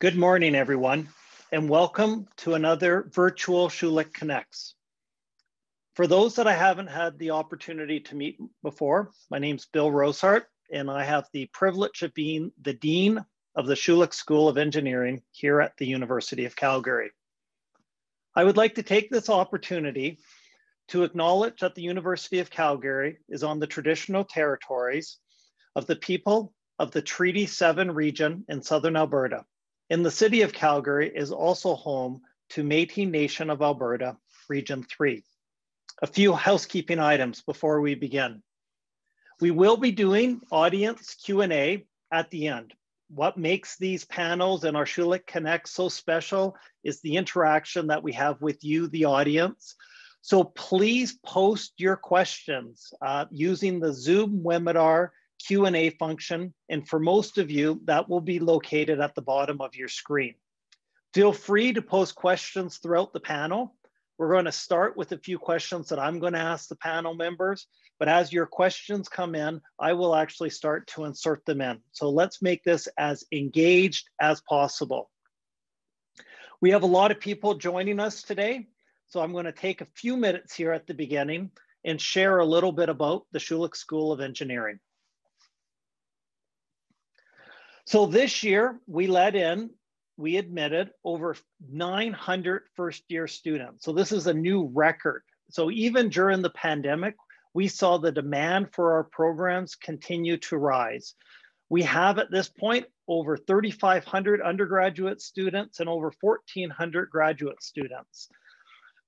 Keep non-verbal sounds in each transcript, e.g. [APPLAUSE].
Good morning, everyone, and welcome to another virtual Schulich Connects. For those that I haven't had the opportunity to meet before, my name's Bill Rosehart, and I have the privilege of being the Dean of the Schulich School of Engineering here at the University of Calgary. I would like to take this opportunity to acknowledge that the University of Calgary is on the traditional territories of the people of the Treaty 7 region in Southern Alberta in the city of Calgary is also home to Métis Nation of Alberta, Region 3. A few housekeeping items before we begin. We will be doing audience Q&A at the end. What makes these panels and our Schulich Connect so special is the interaction that we have with you, the audience. So please post your questions uh, using the Zoom webinar Q&A function. And for most of you, that will be located at the bottom of your screen. Feel free to post questions throughout the panel. We're going to start with a few questions that I'm going to ask the panel members, but as your questions come in, I will actually start to insert them in. So let's make this as engaged as possible. We have a lot of people joining us today, so I'm going to take a few minutes here at the beginning and share a little bit about the Schulich School of Engineering. So this year we let in, we admitted over 900 first year students. So this is a new record. So even during the pandemic, we saw the demand for our programs continue to rise. We have at this point over 3,500 undergraduate students and over 1,400 graduate students.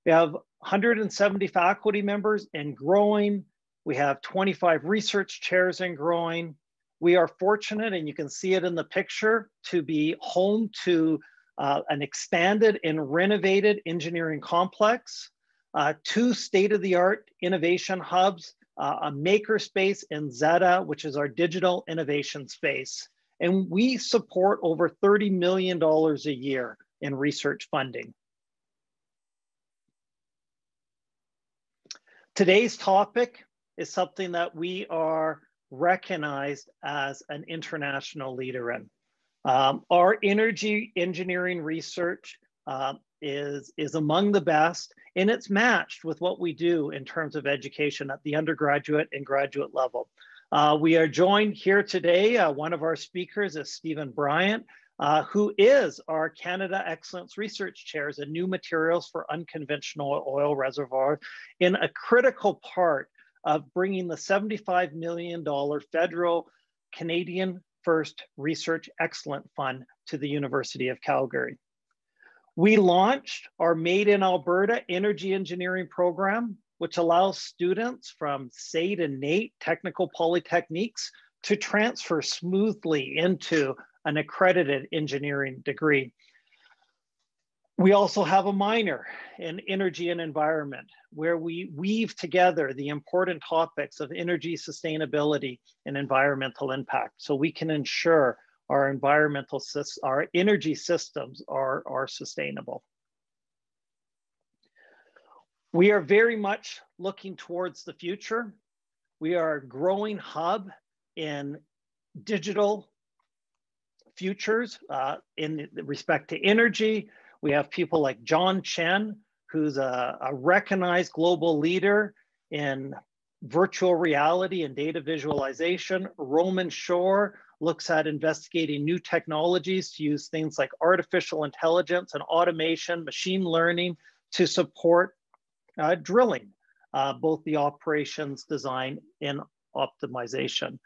We have 170 faculty members and growing. We have 25 research chairs and growing. We are fortunate, and you can see it in the picture, to be home to uh, an expanded and renovated engineering complex, uh, two state-of-the-art innovation hubs, uh, a makerspace in Zeta, which is our digital innovation space. And we support over $30 million a year in research funding. Today's topic is something that we are recognized as an international leader in. Um, our energy engineering research uh, is, is among the best, and it's matched with what we do in terms of education at the undergraduate and graduate level. Uh, we are joined here today, uh, one of our speakers is Steven Bryant, uh, who is our Canada Excellence Research Chairs in New Materials for Unconventional Oil Reservoir in a critical part of bringing the $75 million federal Canadian First Research Excellent Fund to the University of Calgary. We launched our Made in Alberta Energy Engineering Program, which allows students from SAIT and NAIT technical polytechniques to transfer smoothly into an accredited engineering degree. We also have a minor in energy and environment where we weave together the important topics of energy sustainability and environmental impact so we can ensure our environmental, our energy systems are, are sustainable. We are very much looking towards the future. We are a growing hub in digital futures uh, in respect to energy, we have people like John Chen, who's a, a recognized global leader in virtual reality and data visualization. Roman Shor looks at investigating new technologies to use things like artificial intelligence and automation, machine learning to support uh, drilling, uh, both the operations design and optimization.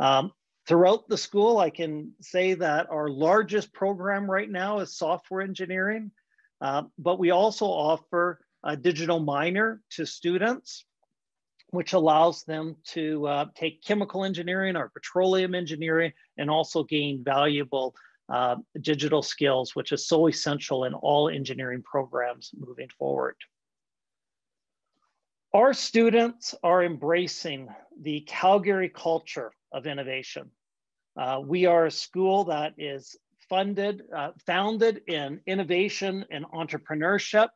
Um, Throughout the school, I can say that our largest program right now is software engineering, uh, but we also offer a digital minor to students, which allows them to uh, take chemical engineering or petroleum engineering and also gain valuable uh, digital skills, which is so essential in all engineering programs moving forward. Our students are embracing the Calgary culture of innovation. Uh, we are a school that is funded, uh, founded in innovation and entrepreneurship.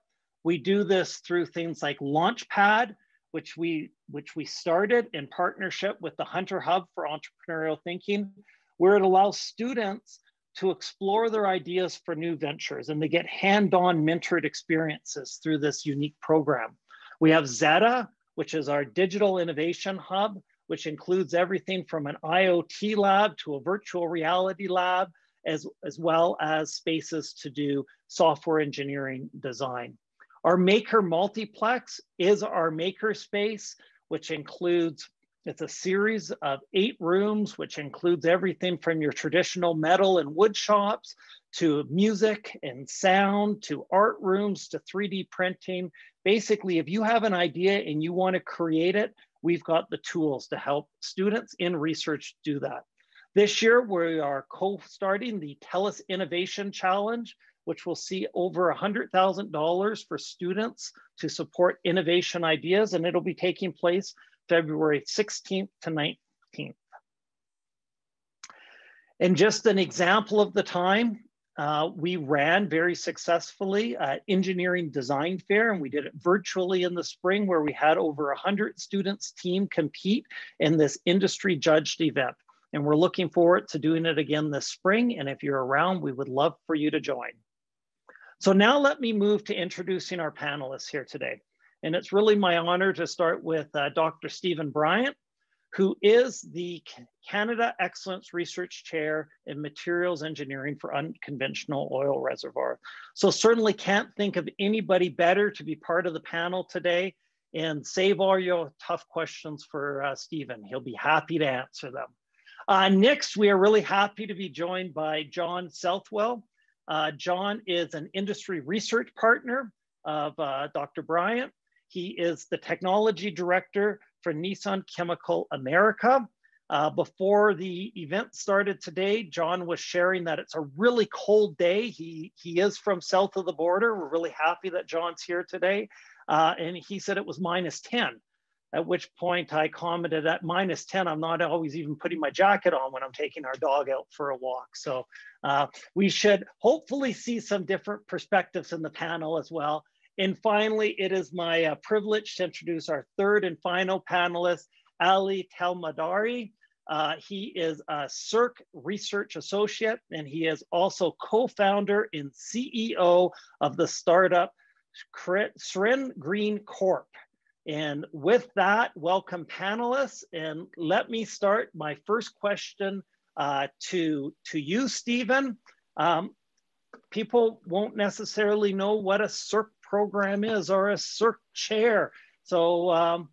We do this through things like Launchpad, which we, which we started in partnership with the Hunter Hub for Entrepreneurial Thinking, where it allows students to explore their ideas for new ventures and they get hand-on mentored experiences through this unique program. We have Zeta, which is our digital innovation hub, which includes everything from an IoT lab to a virtual reality lab, as, as well as spaces to do software engineering design. Our Maker Multiplex is our maker space, which includes it's a series of eight rooms, which includes everything from your traditional metal and wood shops to music and sound to art rooms to 3D printing. Basically, if you have an idea and you want to create it, we've got the tools to help students in research do that. This year, we are co-starting the TELUS Innovation Challenge, which will see over $100,000 for students to support innovation ideas, and it'll be taking place February 16th to 19th. And just an example of the time, uh, we ran very successfully engineering design fair and we did it virtually in the spring where we had over 100 students team compete in this industry judged event. And we're looking forward to doing it again this spring. And if you're around, we would love for you to join. So now let me move to introducing our panelists here today. And it's really my honor to start with uh, Dr. Steven Bryant, who is the Canada Excellence Research Chair in Materials Engineering for Unconventional Oil Reservoir. So certainly can't think of anybody better to be part of the panel today and save all your tough questions for uh, Steven. He'll be happy to answer them. Uh, next, we are really happy to be joined by John Southwell. Uh, John is an industry research partner of uh, Dr. Bryant. He is the technology director for Nissan Chemical America. Uh, before the event started today, John was sharing that it's a really cold day. He, he is from south of the border. We're really happy that John's here today. Uh, and he said it was minus 10, at which point I commented at minus 10, I'm not always even putting my jacket on when I'm taking our dog out for a walk. So uh, we should hopefully see some different perspectives in the panel as well. And finally, it is my uh, privilege to introduce our third and final panelist, Ali Telmadarreie. Uh, he is a CERC research associate, and he is also co-founder and CEO of the startup Synergreen Corp. And with that, welcome panelists. And let me start my first question uh, to, to you, Steven. Um, people won't necessarily know what a CERC program is or a CERC chair. So um,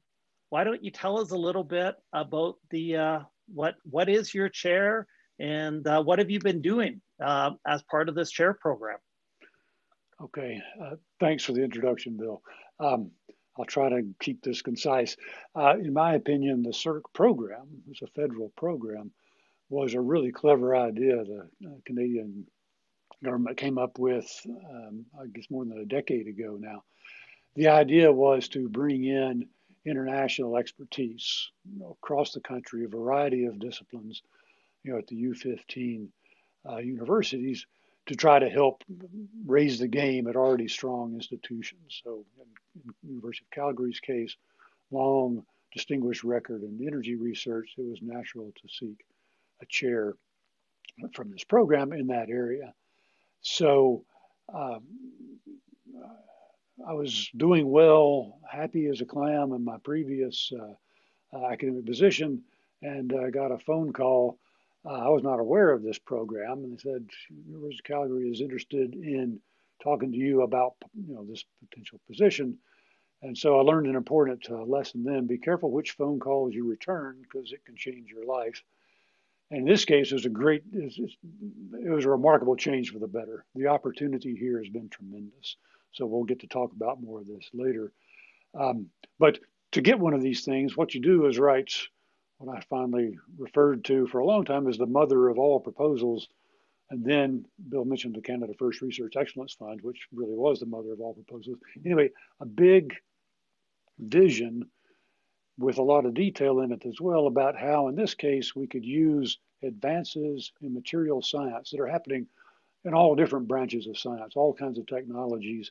why don't you tell us a little bit about the uh, what what is your chair and uh, what have you been doing uh, as part of this chair program? Okay, uh, thanks for the introduction, Bill. Um, I'll try to keep this concise. Uh, in my opinion, the CERC program, it's a federal program, was a really clever idea. The uh, Canadian government came up with, um, I guess more than a decade ago now. The idea was to bring in international expertise you know, across the country, a variety of disciplines, you know, at the U15 uh, universities to try to help raise the game at already strong institutions. So, in, in University of Calgary's case, long distinguished record in energy research, it was natural to seek a chair from this program in that area. So um, I was doing well, happy as a clam in my previous uh, uh, academic position, and I got a phone call. Uh, I was not aware of this program, and they said University of Calgary is interested in talking to you about you know this potential position. And so I learned an important uh, lesson then: be careful which phone calls you return because it can change your life. And in this case, it was a great, it was a remarkable change for the better. The opportunity here has been tremendous. So we'll get to talk about more of this later. Um, but to get one of these things, what you do is write what I finally referred to for a long time as the mother of all proposals. And then Bill mentioned the Canada First Research Excellence Fund, which really was the mother of all proposals. Anyway, a big vision with a lot of detail in it as well about how, in this case, we could use advances in material science that are happening in all different branches of science, all kinds of technologies,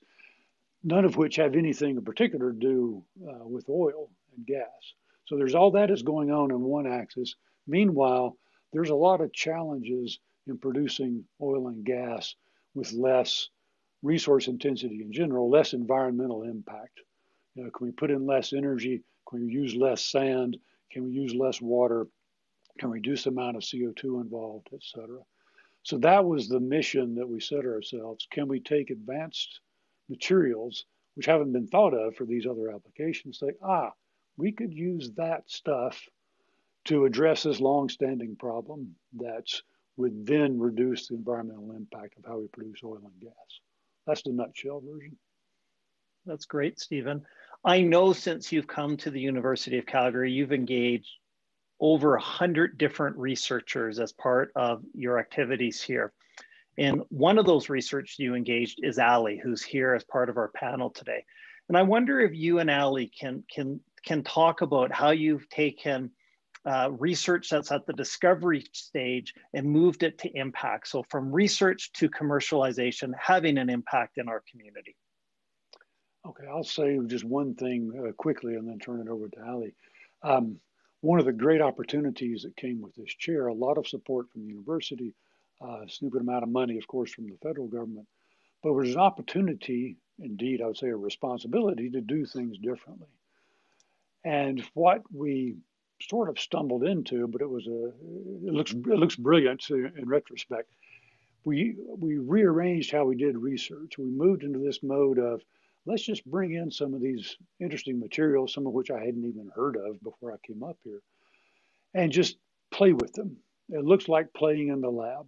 none of which have anything in particular to do uh, with oil and gas. So there's all that is going on in one axis. Meanwhile, there's a lot of challenges in producing oil and gas with less resource intensity in general, less environmental impact. You know, can we put in less energy? Can we use less sand? Can we use less water? Can we reduce the amount of CO2 involved, et cetera? So that was the mission that we set ourselves. Can we take advanced materials, which haven't been thought of for these other applications, say, ah, we could use that stuff to address this long-standing problem that would then reduce the environmental impact of how we produce oil and gas. That's the nutshell version. That's great, Steven. I know since you've come to the University of Calgary, you've engaged over 100 different researchers as part of your activities here. And one of those research you engaged is Ali, who's here as part of our panel today. And I wonder if you and Ali can, can, can talk about how you've taken uh, research that's at the discovery stage and moved it to impact. So from research to commercialization, having an impact in our community. Okay, I'll say just one thing uh, quickly and then turn it over to Ali. Um, one of the great opportunities that came with this chair, a lot of support from the university, uh, a stupid amount of money, of course, from the federal government, but there was an opportunity, indeed, I would say a responsibility to do things differently. And what we sort of stumbled into, but it was a it looks it looks brilliant in retrospect. We we rearranged how we did research. We moved into this mode of let's just bring in some of these interesting materials, some of which I hadn't even heard of before I came up here, and just play with them. It looks like playing in the lab.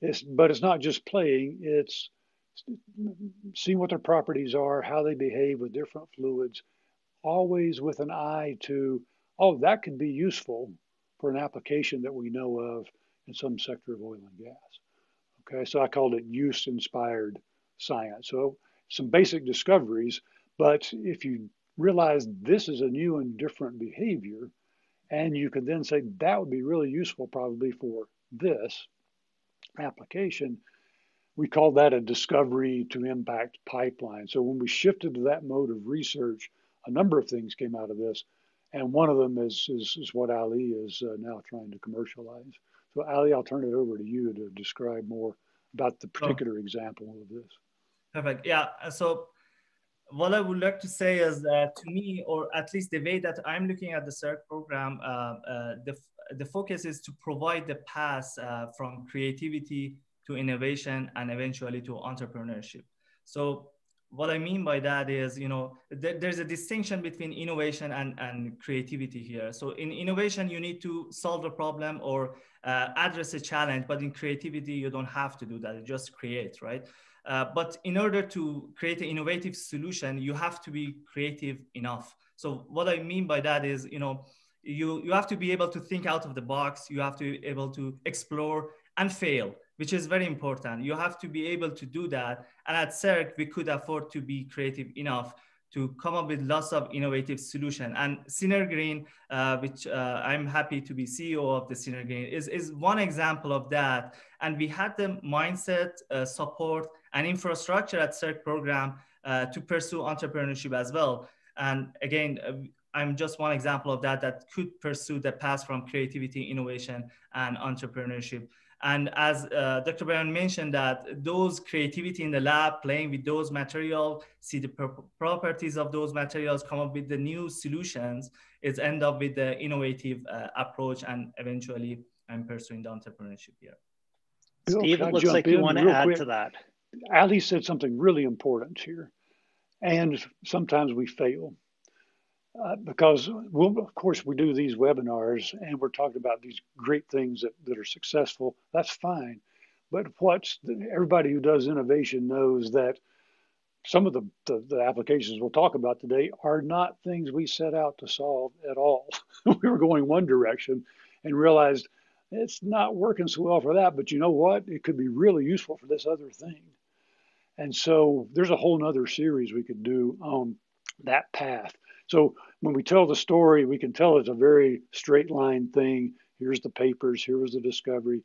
It's, but it's not just playing, it's seeing what their properties are, how they behave with different fluids, always with an eye to oh, that could be useful for an application that we know of in some sector of oil and gas. Okay, so I called it use inspired science. So some basic discoveries, but if you realize this is a new and different behavior, and you could then say that would be really useful probably for this application, we call that a discovery to impact pipeline. So when we shifted to that mode of research, a number of things came out of this. And one of them is, is, is what Ali is uh, now trying to commercialize. So, Ali, I'll turn it over to you to describe more about the particular oh. example of this. Perfect. Yeah. So, what I would like to say is that to me, or at least the way that I'm looking at the CERC program, uh, uh, the, the focus is to provide the path uh, from creativity to innovation and eventually to entrepreneurship. So what I mean by that is, you know, th- there's a distinction between innovation and, and creativity here. So in innovation, you need to solve a problem or uh, address a challenge, but in creativity, you don't have to do that. You just create, right? Uh, but in order to create an innovative solution, you have to be creative enough. So what I mean by that is, you know, you, you have to be able to think out of the box. You have to be able to explore and fail which is very important. You have to be able to do that. And at CERC, we could afford to be creative enough to come up with lots of innovative solution. And Synergreen, uh, which uh, I'm happy to be CEO of the Synergreen, is, is one example of that. And we had the mindset, uh, support, and infrastructure at CERC program uh, to pursue entrepreneurship as well. And again, uh, I'm just one example of that that could pursue the path from creativity, innovation, and entrepreneurship. And as uh, Dr. Bryant mentioned that those creativity in the lab, playing with those materials, see the properties of those materials, come up with the new solutions, is end up with the innovative uh, approach and eventually I'm pursuing the entrepreneurship here. Steve, it looks like you want to add quick? to that. Ali said something really important here. And sometimes we fail. Uh, because we'll, of course we do these webinars and we're talking about these great things that, that are successful that's fine but what's everybody who does innovation knows that some of the, the, the, applications we'll talk about today are not things we set out to solve at all [LAUGHS] we were going one direction and realized it's not working so well for that but you know what it could be really useful for this other thing and so there's a whole nother series we could do on that path so when we tell the story, we can tell it's a very straight line thing. Here's the papers, here was the discovery.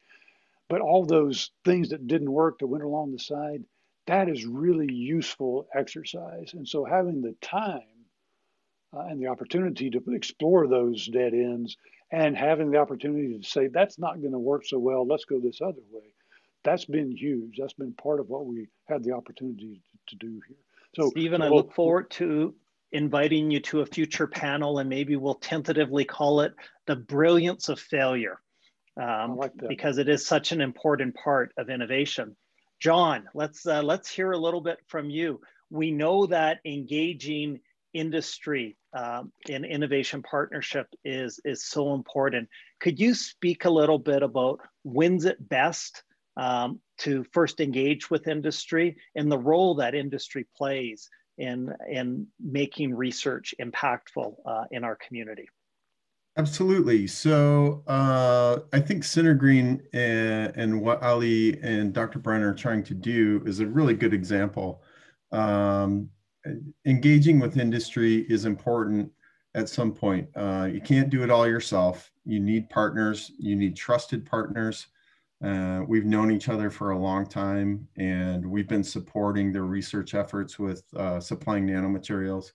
But all those things that didn't work that went along the side, that is really useful exercise. And so having the time uh, and the opportunity to explore those dead ends and having the opportunity to say, that's not going to work so well, let's go this other way, that's been huge. That's been part of what we had the opportunity to, to do here. So, Steven, I look forward to inviting you to a future panel, and maybe we'll tentatively call it the brilliance of failure, um, like because it is such an important part of innovation. John, let's uh, let's hear a little bit from you. We know that engaging industry um, in innovation partnership is is so important. Could you speak a little bit about when's it best um, to first engage with industry and the role that industry plays in, in making research impactful uh, in our community. Absolutely. So uh, I think Synergreen and, and, what Ali and Dr. Bryant are trying to do is a really good example. Um, engaging with industry is important at some point. Uh, you can't do it all yourself. You need partners. You need trusted partners. Uh, we've known each other for a long time, and we've been supporting their research efforts with uh, supplying nanomaterials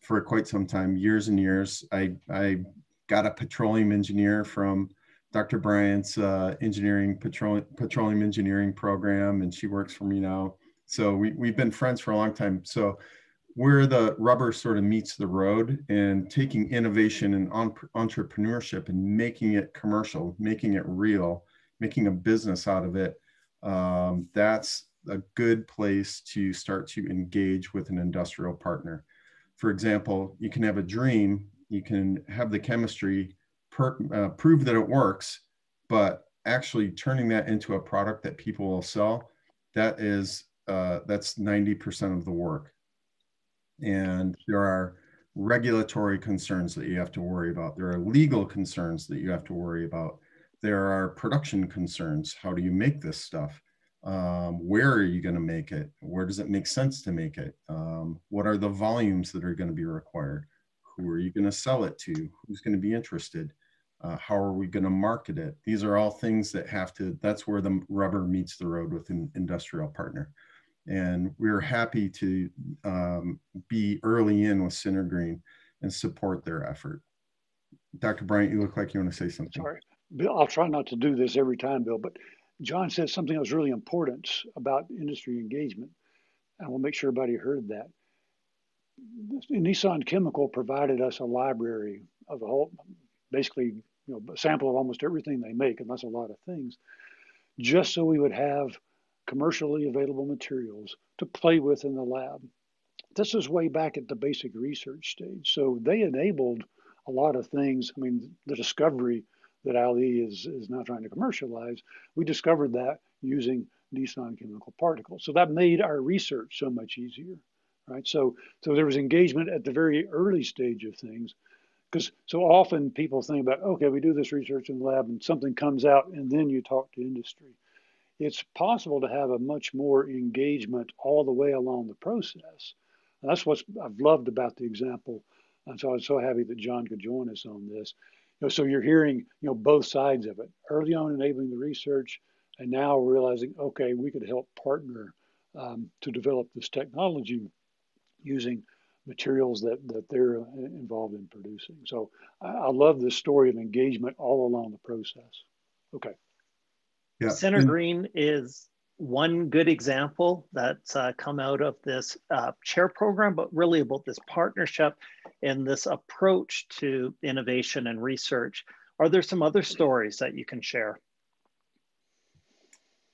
for quite some time, years and years. I, I got a petroleum engineer from Dr. Bryant's uh, engineering petroleum, petroleum engineering program, and she works for me now. So we, we've been friends for a long time. So where the rubber sort of meets the road and taking innovation and entrepreneurship and making it commercial, making it real, making a business out of it, um, that's a good place to start to engage with an industrial partner. For example, you can have a dream, you can have the chemistry per, uh, prove that it works, but actually turning that into a product that people will sell, that is uh, that's 90% of the work. And there are regulatory concerns that you have to worry about. There are legal concerns that you have to worry about there are production concerns. How do you make this stuff? Um, where are you going to make it? Where does it make sense to make it? Um, what are the volumes that are going to be required? Who are you going to sell it to? Who's going to be interested? Uh, how are we going to market it? These are all things that have to, that's where the rubber meets the road with an industrial partner. And we're happy to um, be early in with Synergreen and support their effort. Dr. Bryant, you look like you want to say something. Sorry. Bill, I'll try not to do this every time, Bill, but John said something that was really important about industry engagement. And we'll make sure everybody heard that. Nissan Chemical provided us a library of a whole, basically, you know, a sample of almost everything they make, and that's a lot of things, just so we would have commercially available materials to play with in the lab. This is way back at the basic research stage. So they enabled a lot of things. I mean, the discovery that Ali is, is now trying to commercialize, we discovered that using Nissan chemical particles. So that made our research so much easier, right? So, so there was engagement at the very early stage of things. Because so often people think about, okay, we do this research in the lab and something comes out and then you talk to industry. It's possible to have a much more engagement all the way along the process. And that's what I've loved about the example. And so I was so happy that John could join us on this know, so you're hearing, you know, both sides of it. Early on enabling the research, and now realizing, okay, we could help partner um, to develop this technology using materials that, that they're uh, involved in producing. So I, I love this story of engagement all along the process. Okay. Yeah. Synergreen is one good example that's uh, come out of this uh, chair program, but really about this partnership and this approach to innovation and research. Are there some other stories that you can share?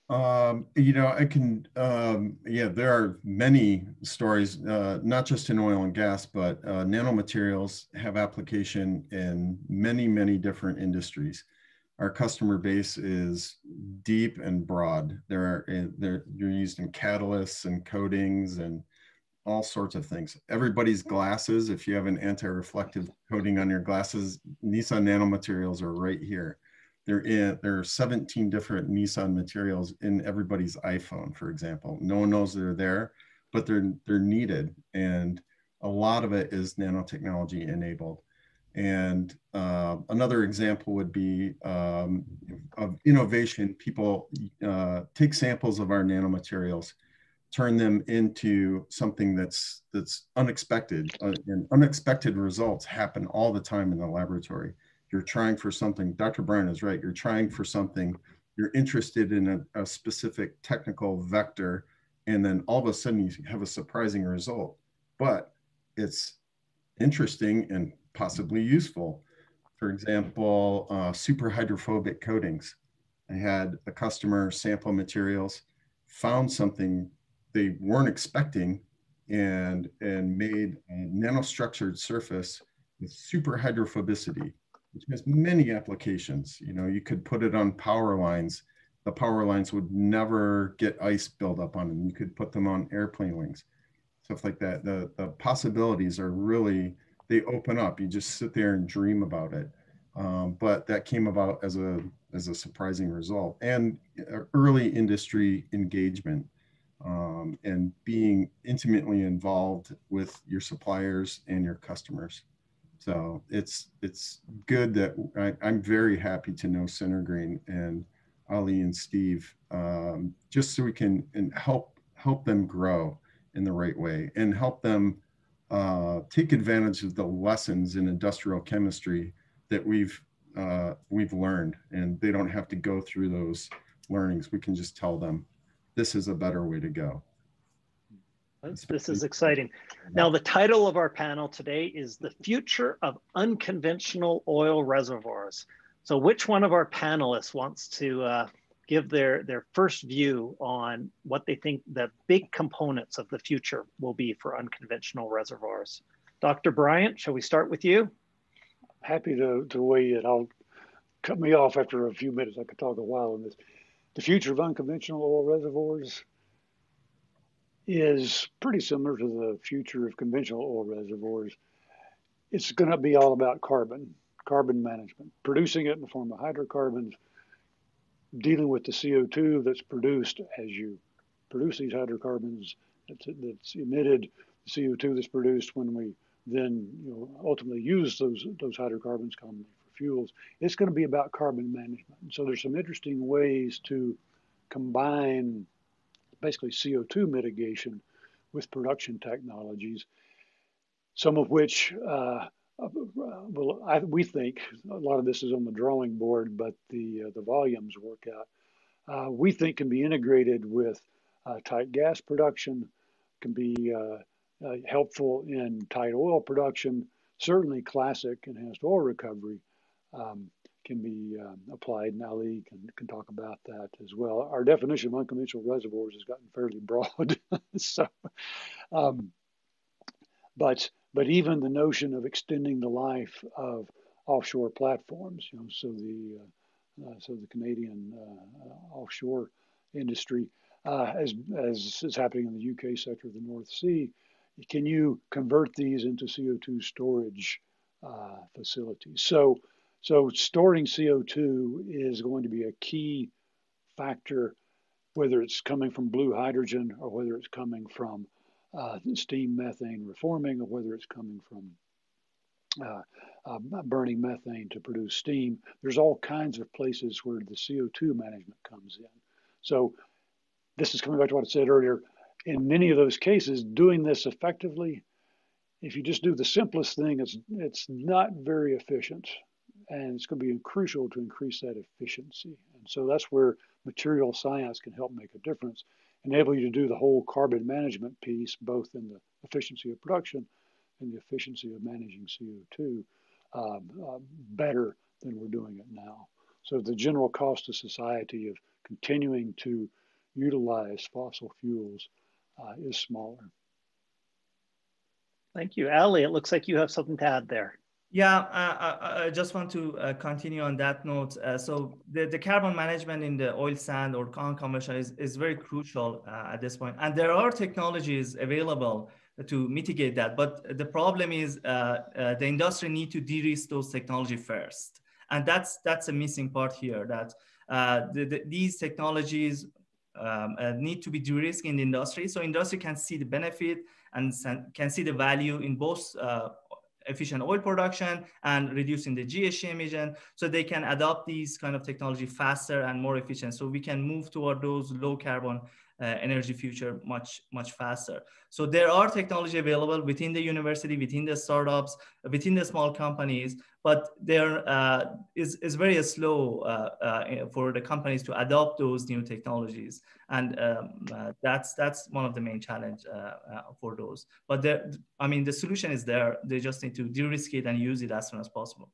Um, you know, I can, um, yeah, there are many stories, uh, not just in oil and gas, but uh, nanomaterials have application in many, many different industries our customer base is deep and broad. There are eh, they're, you're used in catalysts and coatings and all sorts of things. Everybody's glasses, if you have an anti-reflective coating on your glasses, Nissan nanomaterials are right here. There, in, there are 17 different Nissan materials in everybody's iPhone, for example. No one knows they're there, but they're, they're needed. And a lot of it is nanotechnology enabled. And uh, another example would be um, of innovation. People uh, take samples of our nanomaterials, turn them into something that's that's unexpected, uh, and unexpected results happen all the time in the laboratory. You're trying for something. Dr. Bryant is right. You're trying for something you're interested in a, a specific technical vector, and then all of a sudden you have a surprising result. But it's interesting and possibly useful. For example, uh, super hydrophobic coatings. I had a customer sample materials, found something they weren't expecting, and and made a nanostructured surface with super hydrophobicity, which has many applications. You know, you could put it on power lines. The power lines would never get ice buildup on them. You could put them on airplane wings, stuff like that. The the possibilities are really they open up. You just sit there and dream about it. Um, but that came about as a as a surprising result and uh, early industry engagement um, and being intimately involved with your suppliers and your customers. So it's it's good that I, am very happy to know Synergreen and Ali and Steve, um, just so we can and help help them grow in the right way and help them uh, take advantage of the lessons in industrial chemistry that we've uh, we've learned, and they don't have to go through those learnings. We can just tell them this is a better way to go. This is exciting. Now, the title of our panel today is The Future of Unconventional Oil Reservoirs. So which one of our panelists wants to uh, give their, their first view on what they think the big components of the future will be for unconventional reservoirs? Dr. Bryant, shall we start with you? Happy to, to weigh in. I'll cut me off after a few minutes. I could talk a while on this. The future of unconventional oil reservoirs is pretty similar to the future of conventional oil reservoirs. It's going to be all about carbon, carbon management, producing it in the form of hydrocarbons, dealing with the CO2 that's produced as you produce these hydrocarbons, that's, that's emitted, the CO2 that's produced when we then you know, ultimately use those, those hydrocarbons commonly for fuels. It's going to be about carbon management. And So there's some interesting ways to combine basically CO2 mitigation with production technologies, some of which uh, uh, well, I, we think a lot of this is on the drawing board, but the uh, the volumes work out. Uh, we think can be integrated with uh, tight gas production, can be helpful in tight oil production. Certainly, classic enhanced oil recovery um, can be um, applied, and Ali can, can talk about that as well. Our definition of unconventional reservoirs has gotten fairly [LAUGHS] broad, so, um, but but even the notion of extending the life of offshore platforms, you know, so the uh, uh, so the Canadian uh, offshore industry, uh, as as is happening in the UK sector of the North Sea, can you convert these into CO2 storage facilities? So so storing CO2 is going to be a key factor, whether it's coming from blue hydrogen or whether it's coming from uh, steam methane reforming or whether it's coming from uh, uh, burning methane to produce steam. There's all kinds of places where the CO2 management comes in. So this is coming back to what I said earlier. In many of those cases, doing this effectively, if you just do the simplest thing, it's it's not very efficient, and it's going to be crucial to increase that efficiency. And so that's where material science can help make a difference enable you to do the whole carbon management piece, both in the efficiency of production and the efficiency of managing CO2 um, uh, better than we're doing it now. So the general cost to society of continuing to utilize fossil fuels uh, is smaller. Thank you. Ali, it looks like you have something to add there. Yeah, uh, I, I, just want to uh, continue on that note. Uh, so the, the carbon management in the oil sand or unconventional is, is very crucial uh, at this point. And there are technologies available to mitigate that. But the problem is uh, uh, the industry need to de-risk those technology first. And that's, that's a missing part here that the, the, these technologies um, need to be de-risked in the industry. So industry can see the benefit and can see the value in both efficient oil production and reducing the GHG emission so they can adopt these kind of technology faster and more efficient. So we can move toward those low carbon uh, energy future much much faster. So there are technology available within the university within the startups within the small companies but there uh, is is very slow uh, uh, for the companies to adopt those new technologies. And um, uh, that's that's one of the main challenge for those. But there i mean the solution is there. They just need to de-risk it and use it as soon as possible.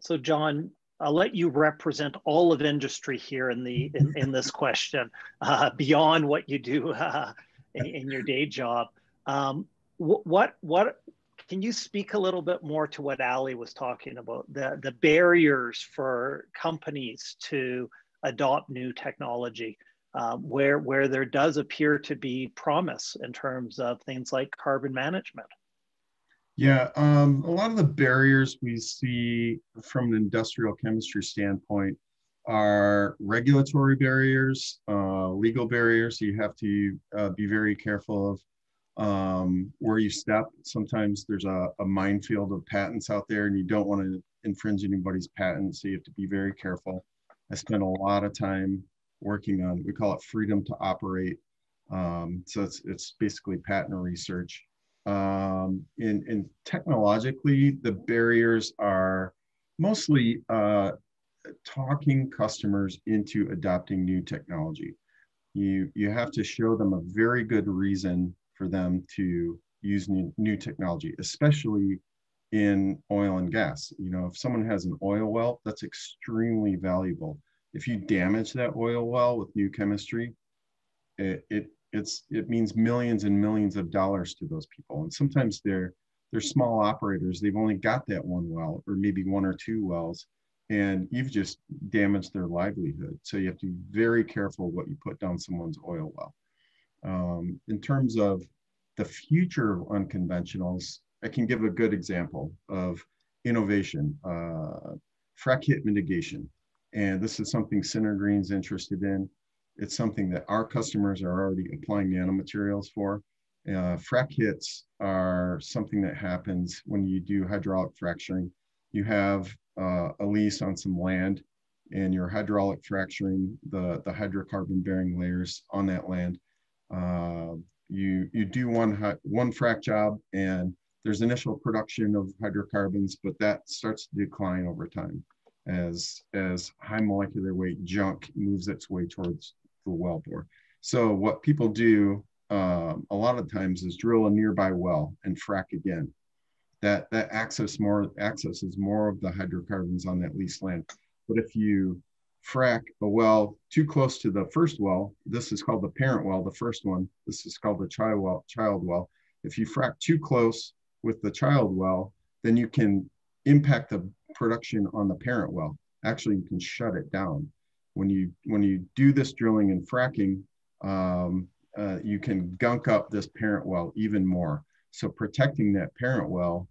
So john I'll let you represent all of industry here in the in, in this question uh, beyond what you do uh, in, in, your day job. Um, what what can you speak a little bit more to what Ali was talking about the the barriers for companies to adopt new technology, um, where where there does appear to be promise in terms of things like carbon management. Yeah, um, a lot of the barriers we see from an industrial chemistry standpoint are regulatory barriers, uh, legal barriers. You have to uh, be very careful of um, where you step. Sometimes there's a, a, minefield of patents out there, and you don't want to infringe anybody's patent, so you have to be very careful. I spend a lot of time working on, we call it freedom to operate. Um, so it's, it's basically patent research um, in, in technologically, the barriers are mostly uh, talking customers into adopting new technology. You, you have to show them a very good reason for them to use new, new technology, especially in oil and gas. You know, if someone has an oil well, that's extremely valuable. If you damage that oil well with new chemistry, it, it it's it means millions and millions of dollars to those people. And sometimes they're they're small operators. They've only got that one well or maybe one or two wells and you've just damaged their livelihood. So you have to be very careful what you put down someone's oil well. Um, in terms of the future of unconventionals i can give a good example of innovation uh, frac hit mitigation. And this is something Synergreen's interested in it's something that our customers are already applying nanomaterials for. Uh, frac hits are something that happens when you do hydraulic fracturing. You have uh, a lease on some land and you're hydraulic fracturing the, the hydrocarbon bearing layers on that land. Uh, you, you do one, one frac job and there's initial production of hydrocarbons, but that starts to decline over time as, as high molecular weight junk moves its way towards the well bore. So what people do um, a lot of times is drill a nearby well and frack again. That that access more accesses more of the hydrocarbons on that leased land. But if you frack a well too close to the first well, this is called the parent well, the first one. This is called the child well. Child well. If you frack too close with the child well, then you can impact the production on the parent well. Actually, you can shut it down when you when you do this drilling and fracking, um, uh, you can gunk up this parent well even more. So protecting that parent well,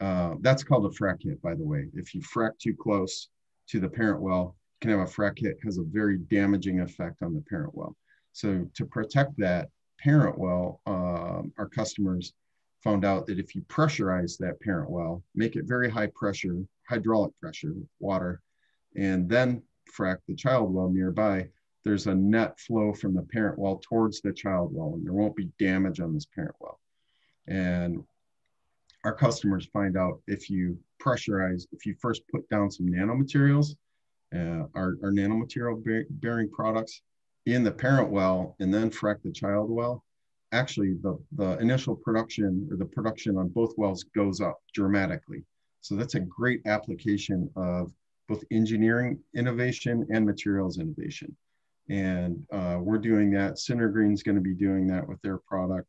uh, that's called a frac hit, by the way. If you frack too close to the parent well, you can have a frac hit has a very damaging effect on the parent well. So to protect that parent well, um, our customers found out that if you pressurize that parent well, make it very high pressure, hydraulic pressure, water, and then frack the child well nearby, there's a net flow from the parent well towards the child well, and there won't be damage on this parent well. And our customers find out if you pressurize, if you first put down some nanomaterials, uh, our, our nanomaterial bearing products in the parent well and then frack the child well, actually the, the initial production or the production on both wells goes up dramatically. So that's a great application of both engineering innovation and materials innovation. And uh, we're doing that. Synergreen's going to be doing that with their product.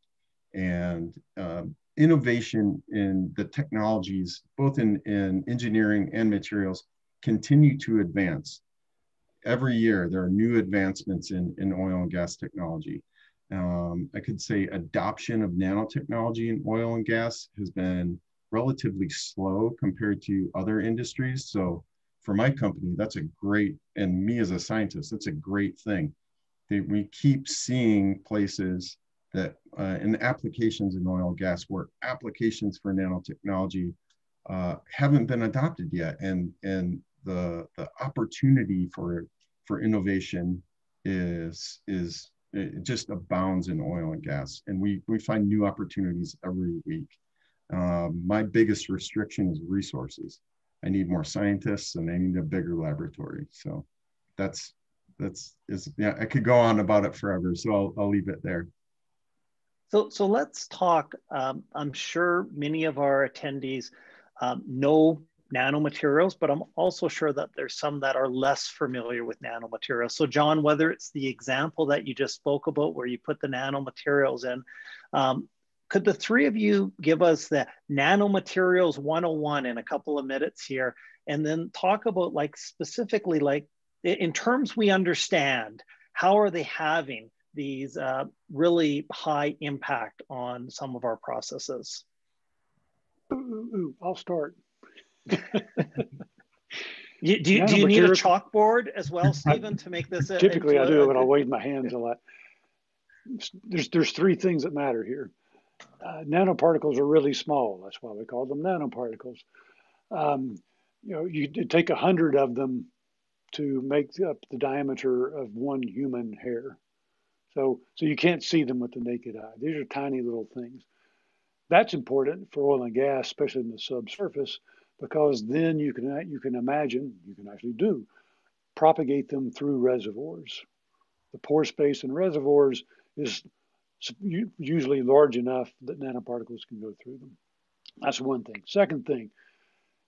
And uh, innovation in the technologies, both in, in engineering and materials, continue to advance. Every year, there are new advancements in, in oil and gas technology. Um, I could say adoption of nanotechnology in oil and gas has been relatively slow compared to other industries. So for my company, that's a great, and me as a scientist, that's a great thing. That we keep seeing places that uh, in applications in oil and gas where applications for nanotechnology uh, haven't been adopted yet, and and the the opportunity for for innovation is is it just abounds in oil and gas, and we we find new opportunities every week. Um, my biggest restriction is resources. I need more scientists, and I need a bigger laboratory. So that's that's is yeah. I could go on about it forever, so I'll I'll leave it there. So so let's talk. Um, I'm sure many of our attendees um, know nanomaterials, but I'm also sure that there's some that are less familiar with nanomaterials. So John, whether it's the example that you just spoke about where you put the nanomaterials in, um, could the three of you give us the nanomaterials 101 in a couple of minutes here, and then talk about like specifically like in terms we understand, how are they having these uh, really high impact on some of our processes? Ooh, ooh, ooh, I'll start. you, do, you, do you need a chalkboard as well, [LAUGHS] Steven, to make this? A, typically, I do, but I'll [LAUGHS] wave my hands a lot. There's there's three things that matter here. Uh, nanoparticles are really small. That's why we call them nanoparticles. Um, you know, you take a hundred of them to make up the diameter of one human hair. So, so you can't see them with the naked eye. These are tiny little things. That's important for oil and gas, especially in the subsurface, because then you can you can imagine you can actually do propagate them through reservoirs. The pore space in reservoirs is usually large enough that nanoparticles can go through them. That's one thing. Second thing,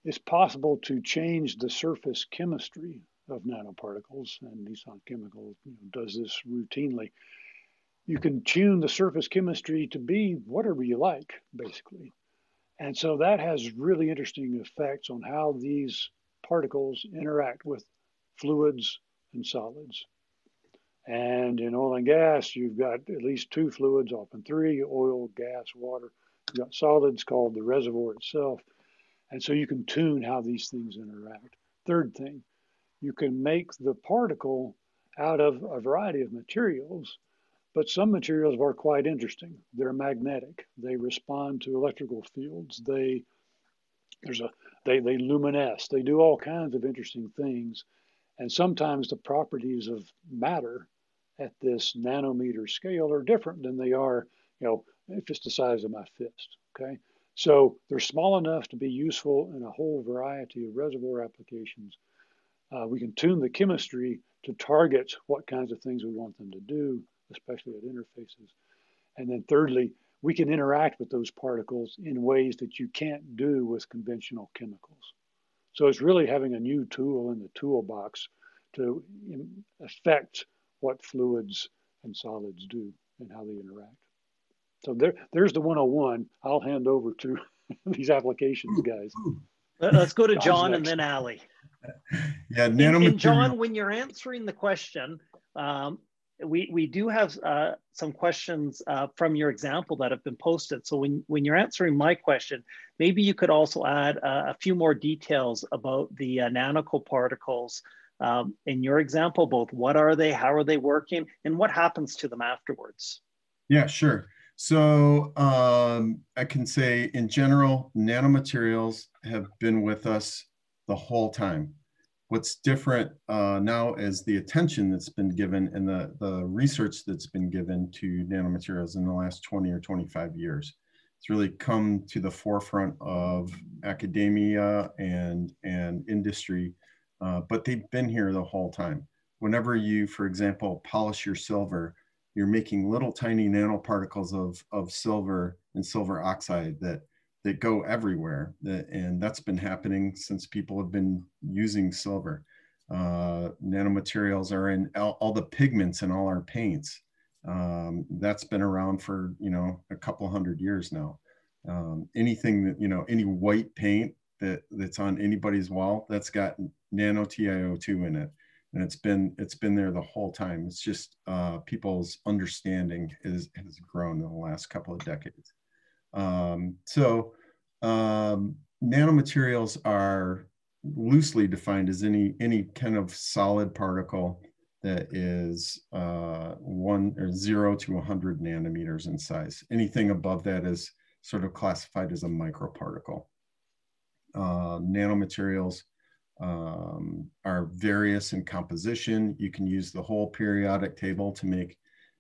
it's possible to change the surface chemistry of nanoparticles, and Nissan Chemical you know, does this routinely. You can tune the surface chemistry to be whatever you like, basically. And so that has really interesting effects on how these particles interact with fluids and solids. And in oil and gas, you've got at least two fluids, often three oil, gas, water. You've got solids called the reservoir itself. And so you can tune how these things interact. Third thing, you can make the particle out of a variety of materials but some materials are quite interesting. They're magnetic. They respond to electrical fields. They there's a they they luminesce. They do all kinds of interesting things. And sometimes the properties of matter at this nanometer scale are different than they are, you know, if it's the size of my fist. Okay. So they're small enough to be useful in a whole variety of reservoir applications. Uh, we can tune the chemistry to target what kinds of things we want them to do especially at interfaces. And then thirdly, we can interact with those particles in ways that you can't do with conventional chemicals. So it's really having a new tool in the toolbox to affect what fluids and solids do and how they interact. So there, there's the 101. I'll hand over to [LAUGHS] these applications guys. Let's go to John and then Ali. Yeah, nanomaterial. And John, when you're answering the question, um, we, we do have uh, some questions uh, from your example that have been posted. So when, when you're answering my question, maybe you could also add uh, a few more details about the uh, nanoparticles um, in your example, both what are they, how are they working, and what happens to them afterwards. Yeah, sure. So um, I can say in general, nanomaterials have been with us the whole time what's different uh, now is the attention that's been given and the, the research that's been given to nanomaterials in the last 20 or 25 years. It's really come to the forefront of academia and, and industry, uh, but they've been here the whole time. Whenever you, for example, polish your silver, you're making little tiny nanoparticles of, of silver and silver oxide that that go everywhere. And that's been happening since people have been using silver. Uh, nanomaterials are in all, all, the pigments in all our paints. Um, that's been around for, you know, a couple hundred years now. Um, anything that, you know, any white paint that, that's on anybody's wall, that's got nano TiO2 in it. And it's been, it's been there the whole time. It's just uh, people's understanding is, has grown in the last couple of decades. Um, so um, nanomaterials are loosely defined as any any kind of solid particle that is uh, one or zero to 100 nanometers in size. Anything above that is sort of classified as a microparticle. Uh, nanomaterials um, are various in composition. You can use the whole periodic table to make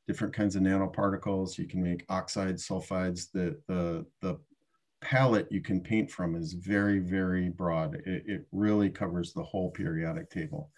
different kinds of nanoparticles. You can make oxides, sulfides. The, the, the palette you can paint from is very, very broad. It, it really covers the whole periodic table.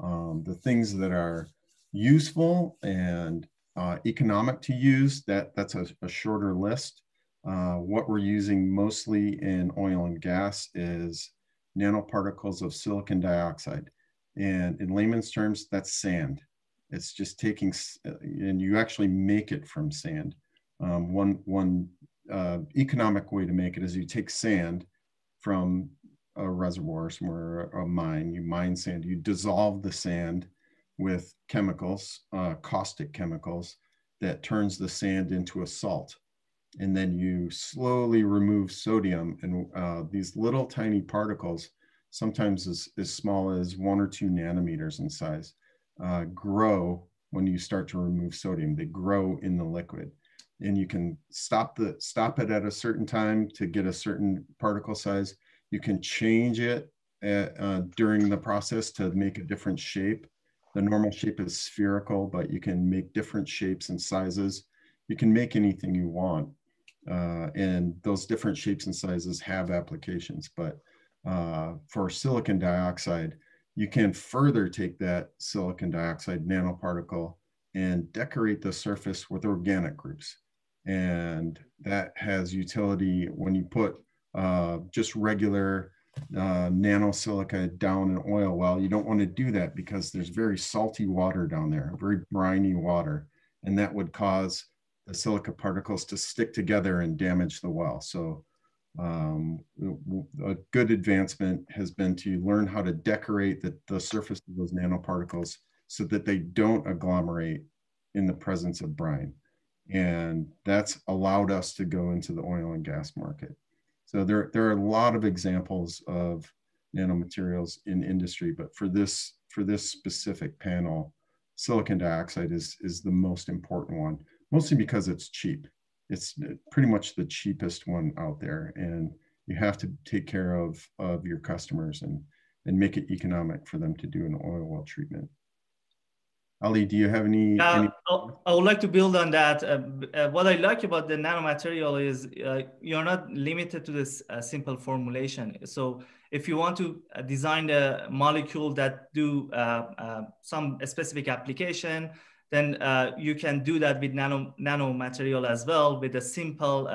Um, the things that are useful and uh, economic to use, that, that's a, a shorter list. Uh, what we're using mostly in oil and gas is nanoparticles of silicon dioxide. And in layman's terms, that's sand. It's just taking, uh, and you actually make it from sand. Um, one one uh, economic way to make it is you take sand from a reservoir somewhere, a mine, you mine sand, you dissolve the sand with chemicals, uh, caustic chemicals, that turns the sand into a salt. And then you slowly remove sodium and uh, these little tiny particles, sometimes as, as small as one or two nanometers in size, uh, grow when you start to remove sodium. They grow in the liquid. And you can stop the stop it at a certain time to get a certain particle size. You can change it at, uh, during the process to make a different shape the normal shape is spherical, but you can make different shapes and sizes. You can make anything you want. Uh, and those different shapes and sizes have applications. But uh, for silicon dioxide, you can further take that silicon dioxide nanoparticle and decorate the surface with organic groups. And that has utility when you put uh, just regular uh, nanosilica down in oil well. You don't want to do that because there's very salty water down there, very briny water, and that would cause the silica particles to stick together and damage the well. So um, a good advancement has been to learn how to decorate the, the surface of those nanoparticles so that they don't agglomerate in the presence of brine. And that's allowed us to go into the oil and gas market. So there, there are a lot of examples of nanomaterials in industry, but for this, for this specific panel, silicon dioxide is, is the most important one, mostly because it's cheap. It's pretty much the cheapest one out there. And you have to take care of, of your customers and, and make it economic for them to do an oil well treatment. Ali, do you have any? Uh, any... I would like to build on that. Uh, uh, what I like about the nanomaterial is uh, you're not limited to this uh, simple formulation. So if you want to uh, design a molecule that do some specific application, then you can do that with nano nanomaterial as well with a simple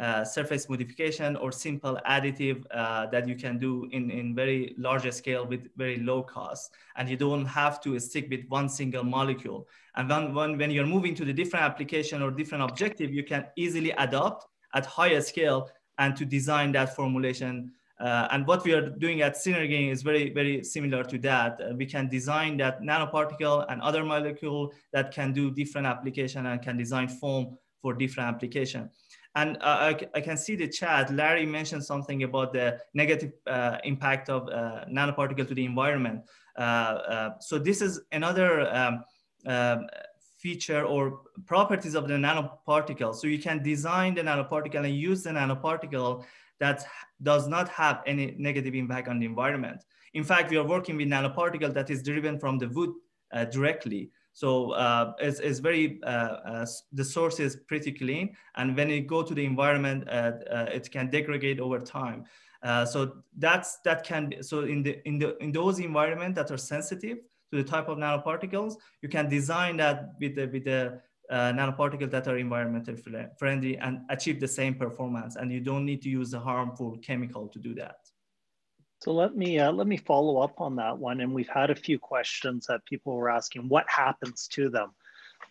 uh, surface modification or simple additive uh, that you can do in, in very large scale with very low cost. And you don't have to stick with one single molecule. And when, when, when you're moving to the different application or different objective, you can easily adapt at higher scale and to design that formulation. Uh, and what we are doing at Synergreen is very, very similar to that. Uh, we can design that nanoparticle and other molecule that can do different application and can design foam for different application. And uh, I, I, can see the chat. Larry mentioned something about the negative uh, impact of uh, nanoparticle to the environment. Uh, so this is another um, um, feature or properties of the nanoparticle. So you can design the nanoparticle and use the nanoparticle that does not have any negative impact on the environment. In fact, we are working with nanoparticle that is driven from the wood uh, directly. So uh, it's, it's very, uh, uh, the source is pretty clean. And when it go to the environment, uh, uh, it can degrade over time. So that's, that can be, so in, the, in, the, in those environments that are sensitive to the type of nanoparticles, you can design that with the, with the nanoparticles that are environmentally friendly and achieve the same performance. And you don't need to use a harmful chemical to do that. So let me uh, let me follow up on that one. And we've had a few questions that people were asking, what happens to them?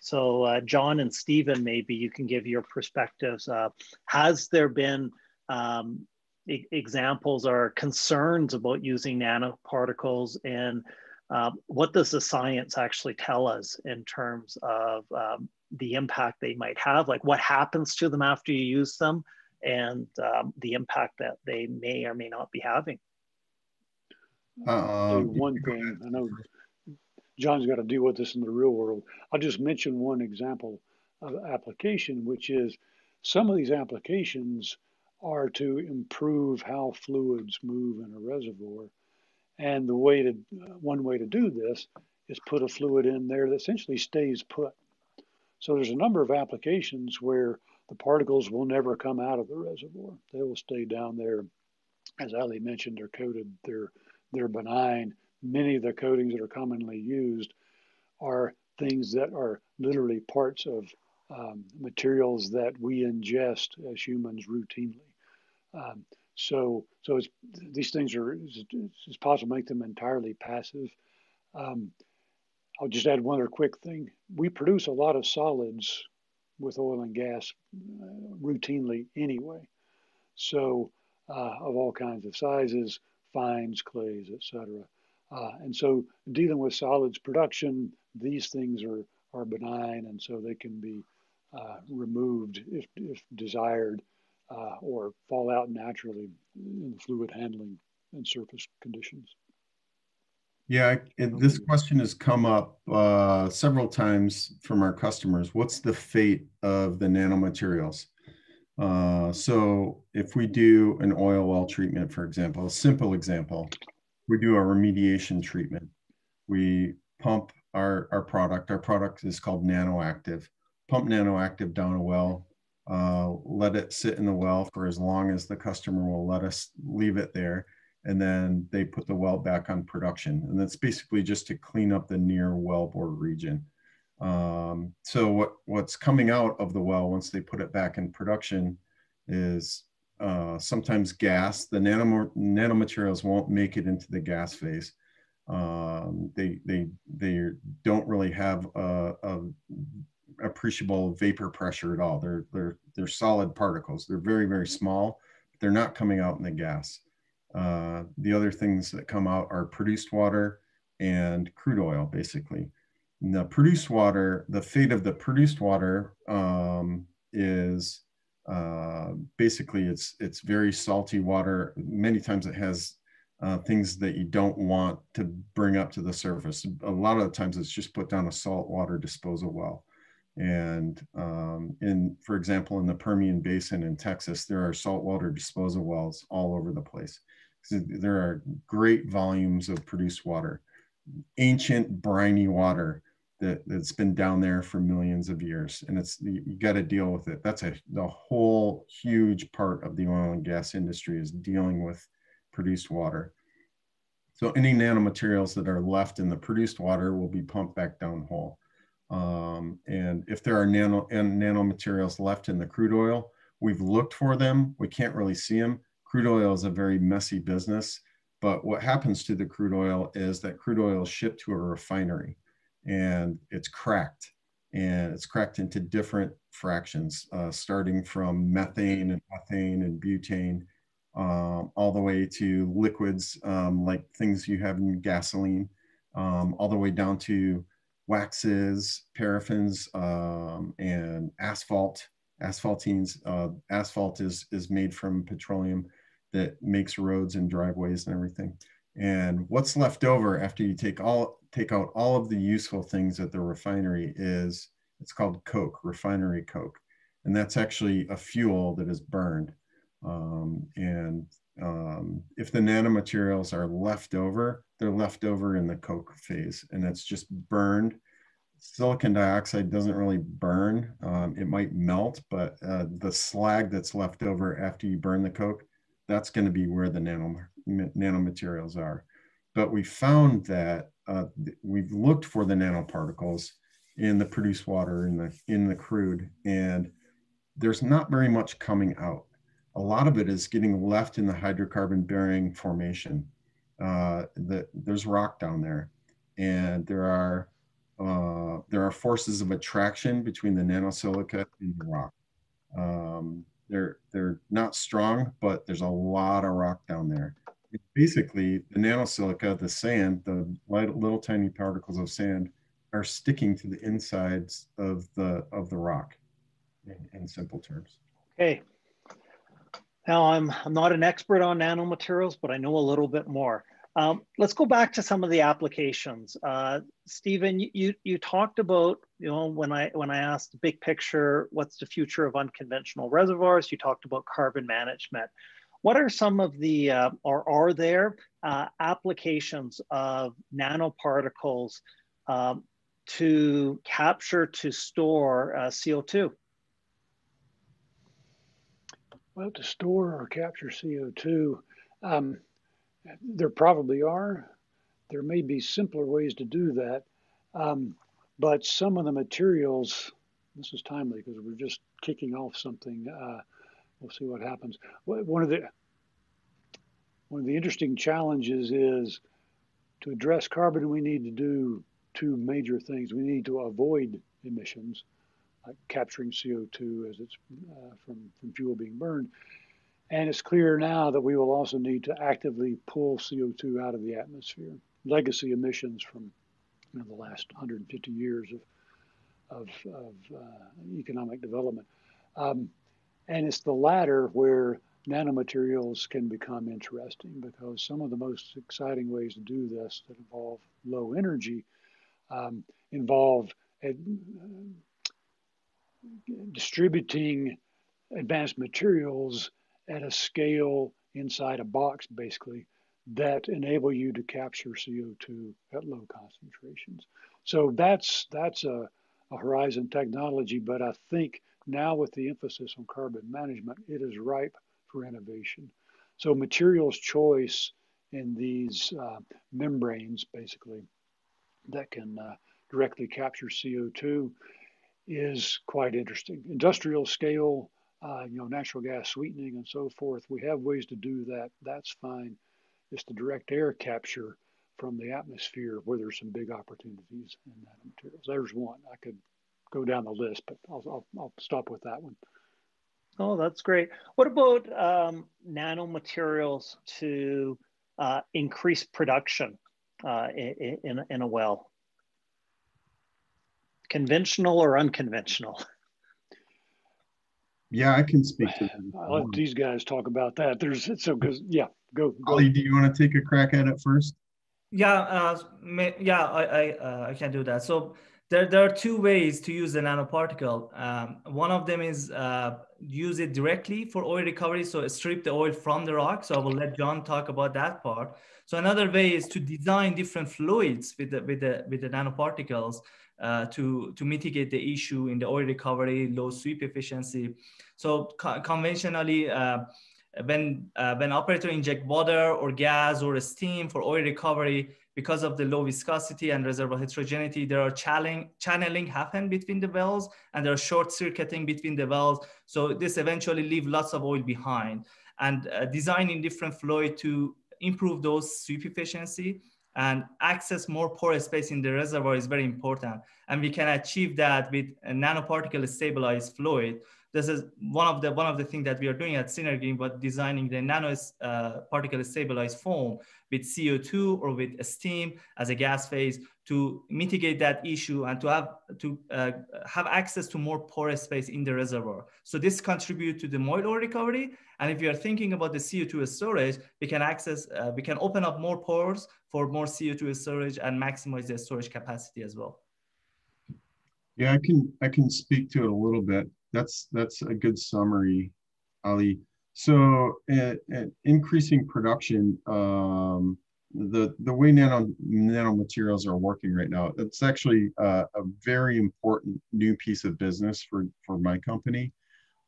So uh, John and Steven, maybe you can give your perspectives. Uh, has there been um, e examples or concerns about using nanoparticles and um, what does the science actually tell us in terms of um, the impact they might have? Like what happens to them after you use them and um, the impact that they may or may not be having? Um, one thing I know John's got to deal with this in the real world. I'll just mention one example of application, which is some of these applications are to improve how fluids move in a reservoir. And the way to one way to do this is put a fluid in there that essentially stays put. So there's a number of applications where the particles will never come out of the reservoir. They will stay down there. As Ali mentioned, they're coated, they're, they're benign. Many of the coatings that are commonly used are things that are literally parts of um, materials that we ingest as humans routinely. Um, so, so these things are it's, it's, possible to make them entirely passive. Um, I'll just add one other quick thing. We produce a lot of solids with oil and gas uh, routinely anyway. So, uh, of all kinds of sizes, fines, clays, etc. Uh, and so, dealing with solids production, these things are are benign, and so they can be uh, removed if, if desired uh, or fall out naturally in fluid handling and surface conditions. Yeah, this question has come up uh, several times from our customers. What's the fate of the nanomaterials? Uh, so if we do an oil well treatment, for example, a simple example, we do a remediation treatment. We pump our, our product. Our product is called nanoActiv. Pump nanoActiv down a well, uh, let it sit in the well for as long as the customer will let us leave it there and then they put the well back on production. And that's basically just to clean up the near wellbore region. Um, so what, what's coming out of the well once they put it back in production is uh, sometimes gas. The nano, nanomaterials won't make it into the gas phase. Um, they, they, they don't really have a, a appreciable vapor pressure at all. They're, they're, they're solid particles. They're very, very small. They're not coming out in the gas. Uh, the other things that come out are produced water and crude oil, basically. And the produced water, the fate of the produced water um, is uh, basically it's it's very salty water. Many times it has uh, things that you don't want to bring up to the surface. A lot of the times it's just put down a saltwater disposal well. And um, in, for example, in the Permian Basin in Texas, there are saltwater disposal wells all over the place there are great volumes of produced water, ancient briny water that, that's been down there for millions of years. And it's, you, you got to deal with it. That's a, the whole huge part of the oil and gas industry is dealing with produced water. So any nanomaterials that are left in the produced water will be pumped back down hole. Um, and if there are nano and nanomaterials left in the crude oil, we've looked for them. We can't really see them crude oil is a very messy business. But what happens to the crude oil is that crude oil is shipped to a refinery and it's cracked and it's cracked into different fractions, uh, starting from methane and methane and butane, um, all the way to liquids um, like things you have in gasoline, um, all the way down to waxes, paraffins, um, and asphalt. Asphaltenes, uh, asphalt is, is made from petroleum that makes roads and driveways and everything. And what's left over after you take all take out all of the useful things at the refinery is it's called coke, refinery coke, and that's actually a fuel that is burned. Um, and um, if the nanomaterials are left over, they're left over in the coke phase, and it's just burned. Silicon dioxide doesn't really burn; um, it might melt, but uh, the slag that's left over after you burn the coke that's going to be where the nano, nanomaterials are. But we found that uh, we've looked for the nanoparticles in the produced water in the in the crude, and there's not very much coming out. A lot of it is getting left in the hydrocarbon bearing formation. Uh, the, there's rock down there, and there are uh, there are forces of attraction between the nanosilica and the rock. Um, they're they're not strong, but there's a lot of rock down there. Basically, the nanosilica, the sand, the light, little tiny particles of sand, are sticking to the insides of the of the rock. In, in simple terms. Okay. Now I'm I'm not an expert on nanomaterials, but I know a little bit more. Um, let's go back to some of the applications. Uh, Steven, you, you talked about, you know, when I, when I asked the big picture, what's the future of unconventional reservoirs, you talked about carbon management. What are some of the, uh, or are there uh, applications of nanoparticles um, to capture to store uh, CO2? Well, to store or capture CO2, um, there probably are. There may be simpler ways to do that. Um, but some of the materials, this is timely because we're just kicking off something. Uh, we'll see what happens. One of the one of the interesting challenges is to address carbon. We need to do two major things. We need to avoid emissions, like capturing CO2 as it's uh, from from fuel being burned. And it's clear now that we will also need to actively pull CO2 out of the atmosphere. Legacy emissions from you know, the last 150 years of, of, of uh, economic development. Um, and it's the latter where nanomaterials can become interesting because some of the most exciting ways to do this that involve low energy um, involve uh, distributing advanced materials at a scale inside a box, basically, that enable you to capture CO2 at low concentrations. So that's that's a, a horizon technology, but I think now with the emphasis on carbon management, it is ripe for innovation. So materials choice in these uh, membranes, basically, that can uh, directly capture CO2 is quite interesting. Industrial scale, uh, you know, natural gas sweetening and so forth, we have ways to do that. That's fine. It's the direct air capture from the atmosphere where there's some big opportunities in nanomaterials. There's one. I could go down the list, but I'll, I'll, I'll stop with that one. Oh, that's great. What about um, nanomaterials to uh, increase production uh, in, in, in a well? Conventional or unconventional? Yeah, I can speak to that. I'll let these guys talk about that. There's so because yeah, go. go. Ali, do you want to take a crack at it first? Yeah, uh, yeah, I I, uh, I can do that. So there, there are two ways to use the nanoparticle. Um, one of them is uh, use it directly for oil recovery, so strip the oil from the rock. So I will let John talk about that part. So another way is to design different fluids with the with the with the nanoparticles uh, to to mitigate the issue in the oil recovery, low sweep efficiency. So co conventionally. Uh, when uh, when operator inject water or gas or steam for oil recovery, because of the low viscosity and reservoir heterogeneity, there are channeling, channeling happen between the wells and there are short circuiting between the wells. So this eventually leave lots of oil behind and uh, designing different fluid to improve those sweep efficiency and access more pore space in the reservoir is very important. And we can achieve that with a nanoparticle stabilized fluid this is one of the one of the things that we are doing at Synergreen, but designing the nano uh, particle stabilized foam with CO2 or with steam as a gas phase to mitigate that issue and to have to uh, have access to more porous space in the reservoir. So this contribute to the moil oil recovery. And if you are thinking about the CO2 storage, we can access, uh, we can open up more pores for more CO2 storage and maximize the storage capacity as well. Yeah, I can I can speak to it a little bit that's that's a good summary, Ali. So, uh, uh, increasing production, um, the the way nano nanomaterials are working right now, it's actually uh, a very important new piece of business for for my company.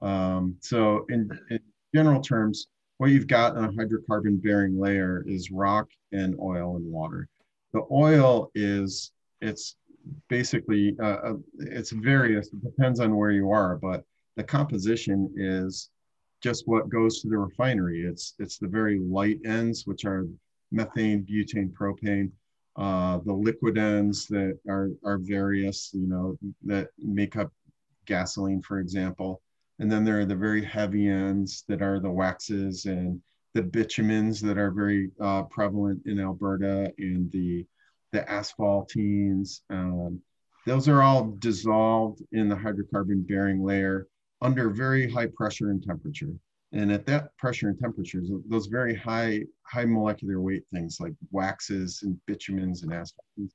Um, so, in, in general terms, what you've got in a hydrocarbon bearing layer is rock and oil and water. The oil is it's basically uh, uh, it's various. It depends on where you are, but the composition is just what goes to the refinery. It's it's the very light ends, which are methane, butane, propane. Uh, the liquid ends that are are various, you know, that make up gasoline, for example. And then there are the very heavy ends that are the waxes and the bitumens that are very uh, prevalent in Alberta and the the asphaltenes. Um, those are all dissolved in the hydrocarbon bearing layer under very high pressure and temperature. And at that pressure and temperatures, those very high, high molecular weight things like waxes and bitumens and asphaltenes,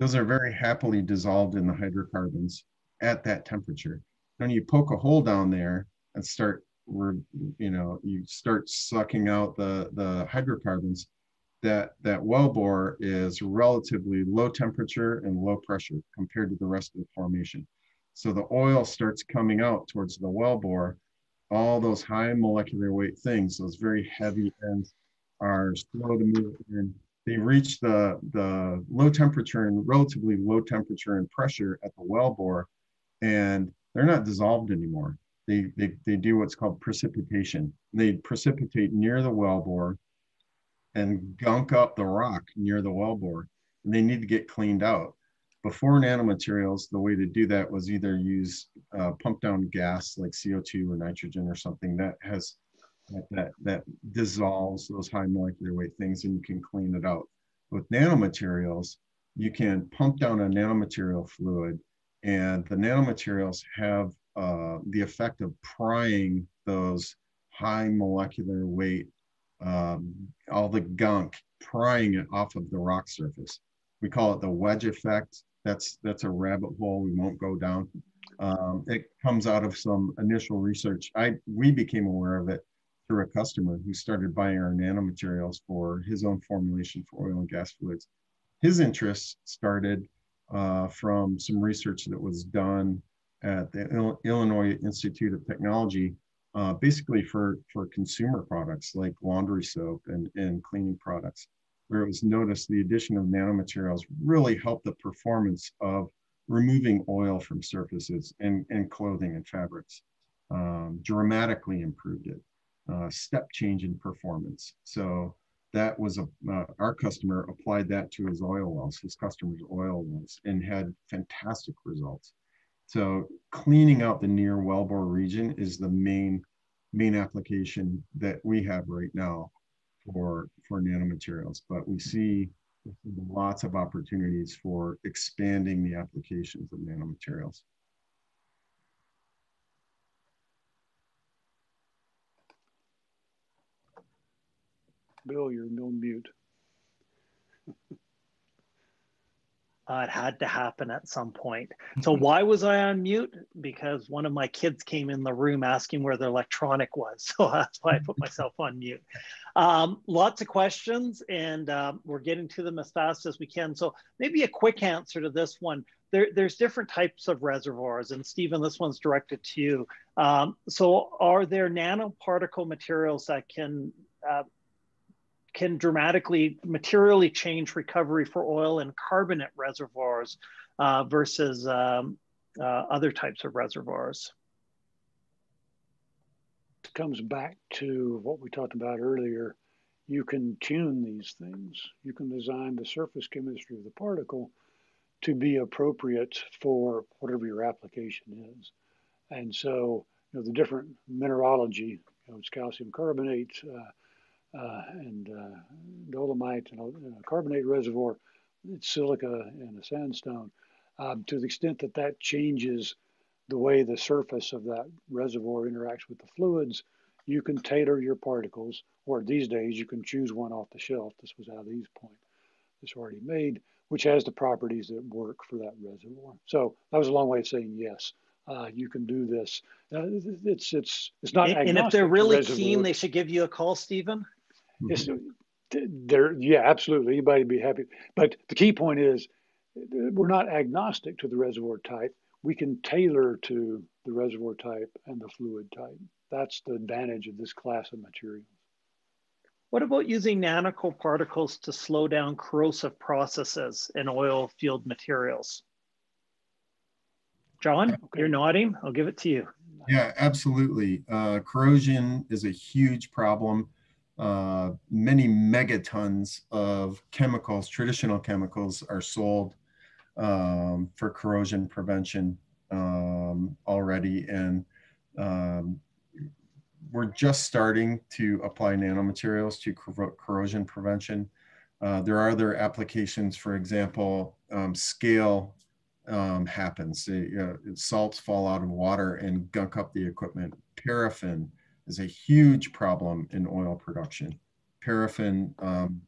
those are very happily dissolved in the hydrocarbons at that temperature. When you poke a hole down there and start, you know, you start sucking out the, the hydrocarbons, that that wellbore is relatively low temperature and low pressure compared to the rest of the formation. So the oil starts coming out towards the wellbore. All those high molecular weight things, those very heavy ends, are slow to move in. They reach the, the low temperature and relatively low temperature and pressure at the wellbore, and they're not dissolved anymore. They, they, they do what's called precipitation. They precipitate near the wellbore and gunk up the rock near the wellbore, and they need to get cleaned out. Before nanomaterials, the way to do that was either use uh, pump down gas like CO2 or nitrogen or something that has that, that dissolves those high molecular weight things and you can clean it out. With nanomaterials, you can pump down a nanomaterial fluid and the nanomaterials have uh, the effect of prying those high molecular weight, um, all the gunk, prying it off of the rock surface. We call it the wedge effect. That's that's a rabbit hole we won't go down. Um, it comes out of some initial research. I we became aware of it through a customer who started buying our nanomaterials for his own formulation for oil and gas fluids. His interest started uh, from some research that was done at the Illinois Institute of Technology, uh, basically for, for consumer products like laundry soap and, and cleaning products, where it was noticed the addition of nanomaterials really helped the performance of removing oil from surfaces and, and clothing and fabrics, um, dramatically improved it uh, step change in performance. So that was a, uh, our customer applied that to his oil wells, his customers' oil wells, and had fantastic results. So cleaning out the near wellbore region is the main main application that we have right now for for nanomaterials. But we see lots of opportunities for expanding the applications of nanomaterials. Bill, you're on mute. [LAUGHS] Uh, it had to happen at some point. So why was I on mute? Because one of my kids came in the room asking where the electronic was. [LAUGHS] So that's why I put myself on mute. Um, lots of questions and um, we're getting to them as fast as we can. So maybe a quick answer to this one. There, there's different types of reservoirs and Steven, this one's directed to you. Um, so are there nanoparticle materials that can uh, can dramatically, materially change recovery for oil and carbonate reservoirs uh, versus um, uh, other types of reservoirs. It comes back to what we talked about earlier. You can tune these things. You can design the surface chemistry of the particle to be appropriate for whatever your application is. And so, you know, the different mineralogy, you know, it's calcium carbonate, uh, and uh, dolomite and a, carbonate reservoir, it's silica and a sandstone. Um, to the extent that that changes the way the surface of that reservoir interacts with the fluids, you can tailor your particles, or these days you can choose one off the shelf. This was out of these point. It's already made, which has the properties that work for that reservoir. So that was a long way of saying yes. Uh, you can do this. Uh, it's it's it's not. And, and if they're really keen, they should give you a call, Steven. Mm-hmm. there, yeah, absolutely. Anybody would be happy. But the key point is we're not agnostic to the reservoir type. We can tailor to the reservoir type and the fluid type. That's the advantage of this class of materials. What about using nanoparticles to slow down corrosive processes in oil field materials? John, okay. you're nodding. I'll give it to you. Yeah, absolutely. Uh, corrosion is a huge problem uh, many megatons of chemicals, traditional chemicals, are sold um, for corrosion prevention um, already. And um, we're just starting to apply nanomaterials to cor corrosion prevention. Uh, there are other applications, for example, um, scale um, happens. Uh, salts fall out of water and gunk up the equipment. Paraffin is a huge problem in oil production. Paraffin um,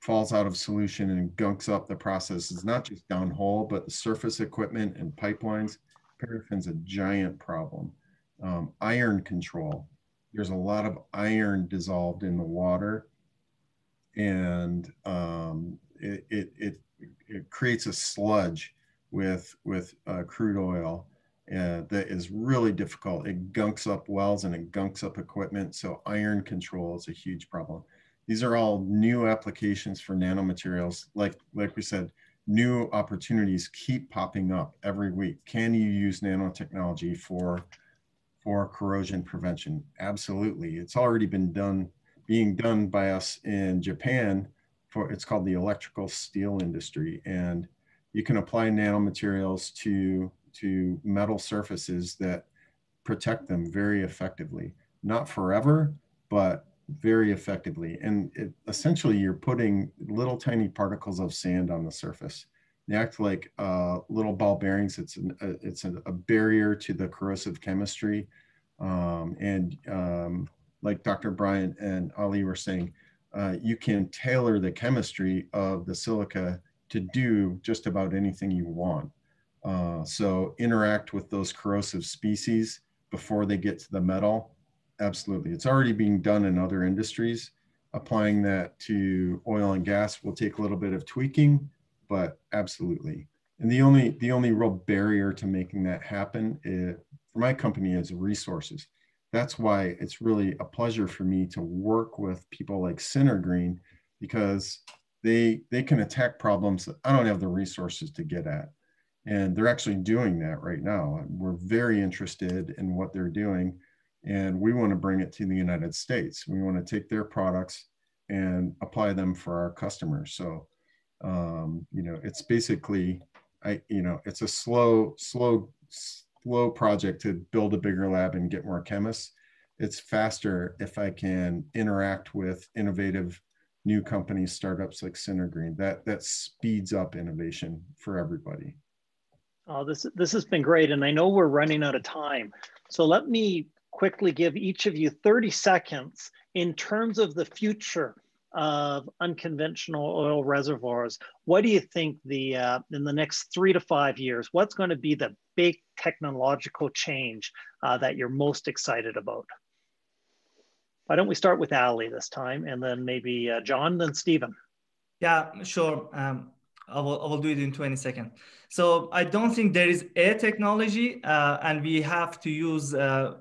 falls out of solution and gunks up the process. It's not just downhole, but the surface equipment and pipelines. Paraffin's a giant problem. Um, iron control. There's a lot of iron dissolved in the water. and um, it, it, it, it, creates a sludge with, with uh, crude oil uh, that is really difficult. It gunks up wells and it gunks up equipment. So iron control is a huge problem. These are all new applications for nanomaterials. Like, like we said, new opportunities keep popping up every week. Can you use nanotechnology for, for corrosion prevention? Absolutely. It's already been done, being done by us in Japan for, it's called the electrical steel industry. And you can apply nanomaterials to to metal surfaces that protect them very effectively. Not forever, but very effectively. And it, essentially, you're putting little tiny particles of sand on the surface. They act like uh, little ball bearings. It's an, a, it's a, a, barrier to the corrosive chemistry. Um, and um, like Dr. Bryant and Ali were saying, uh, you can tailor the chemistry of the silica to do just about anything you want. Uh, so interact with those corrosive species before they get to the metal. Absolutely. It's already being done in other industries. Applying that to oil and gas will take a little bit of tweaking, but absolutely. And the only the only real barrier to making that happen is, for my company is resources. That's why it's really a pleasure for me to work with people like Synergreen because they they can attack problems that I don't have the resources to get at and they're actually doing that right now. We're very interested in what they're doing, and we want to bring it to the United States. We want to take their products and apply them for our customers. So, um, you know, it's basically, I, you know, it's a slow, slow, slow project to build a bigger lab and get more chemists. It's faster if I can interact with innovative new companies, startups like Synergreen. That that speeds up innovation for everybody. Oh, this, this has been great. And I know we're running out of time. So let me quickly give each of you 30 seconds in terms of the future of unconventional oil reservoirs. What do you think the uh, in the next three to five years, what's going to be the big technological change uh, that you're most excited about? Why don't we start with Ali this time and then maybe uh, John, then Steven. Yeah, sure. Um, I will, I will do it in 20 seconds. So I don't think there is a technology uh, and we have to use uh,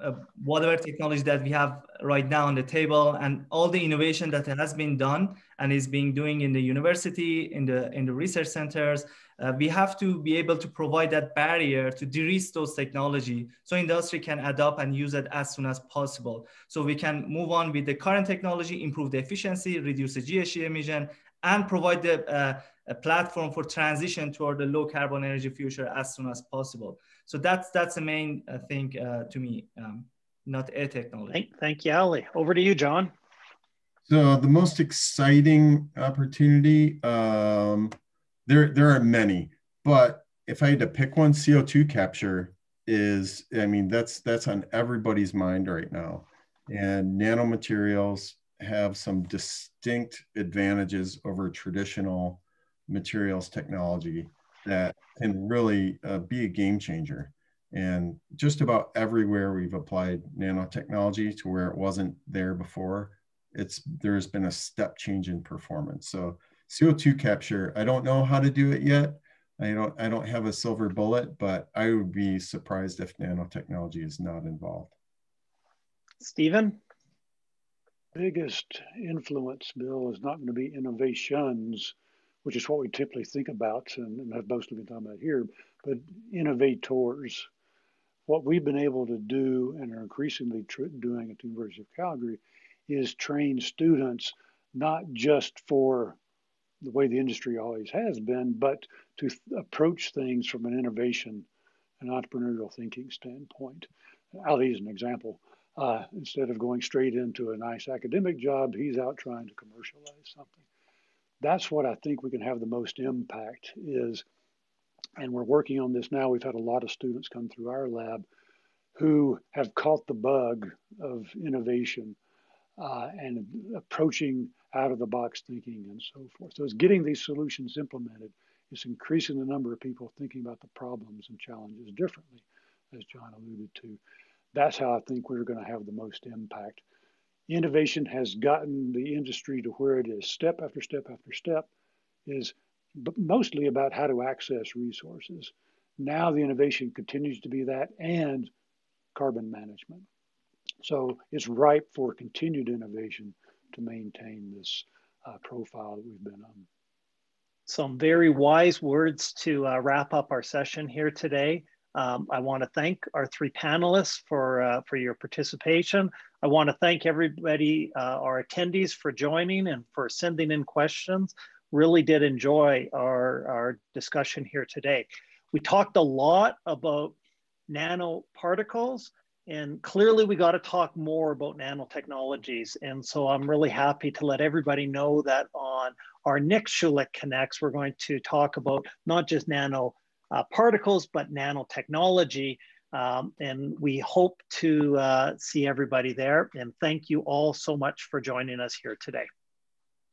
uh, whatever technology that we have right now on the table and all the innovation that has been done and is being doing in the university, in the, in the research centers, uh, we have to be able to provide that barrier to de-risk those technology so industry can adopt and use it as soon as possible. So we can move on with the current technology, improve the efficiency, reduce the GHG emission, and provide the uh, a platform for transition toward the low carbon energy future as soon as possible. So that's that's the main uh, thing uh, to me, um, not a technology. Thank, thank you, Ali. Over to you, John. So the most exciting opportunity, um, there there are many, but if I had to pick one, CO two capture is, I mean, that's that's on everybody's mind right now, and nanomaterials have some distinct advantages over traditional materials technology that can really uh, be a game changer. And just about everywhere we've applied nanotechnology to where it wasn't there before, it's there's been a step change in performance. So CO2 capture, I don't know how to do it yet. I don't I don't have a silver bullet, but I would be surprised if nanotechnology is not involved. Steven? Biggest influence, Bill, is not going to be innovations which is what we typically think about and, and have mostly been talking about here, but innovators. What we've been able to do and are increasingly tr- doing at the University of Calgary is train students not just for the way the industry always has been, but to th- approach things from an innovation and entrepreneurial thinking standpoint. Ali is an example. Uh, instead of going straight into a nice academic job, he's out trying to commercialize something that's what I think we can have the most impact is, and we're working on this now. We've had a lot of students come through our lab who have caught the bug of innovation uh, and approaching out of the box thinking and so forth. So it's getting these solutions implemented. It's increasing the number of people thinking about the problems and challenges differently, as John alluded to. That's how I think we're going to have the most impact innovation has gotten the industry to where it is step after step after step is mostly about how to access resources. Now the innovation continues to be that and carbon management. So it's ripe for continued innovation to maintain this uh, profile that we've been on. Some very wise words to uh, wrap up our session here today. Um, I want to thank our three panelists for, uh, for your participation. I want to thank everybody, uh, our attendees for joining and for sending in questions. Really did enjoy our, our discussion here today. We talked a lot about nanoparticles and clearly we got to talk more about nanotechnologies. And so I'm really happy to let everybody know that on our next Schulich Connects, we're going to talk about not just nano uh, particles, but nanotechnology. Um, and we hope to uh, see everybody there. And thank you all so much for joining us here today.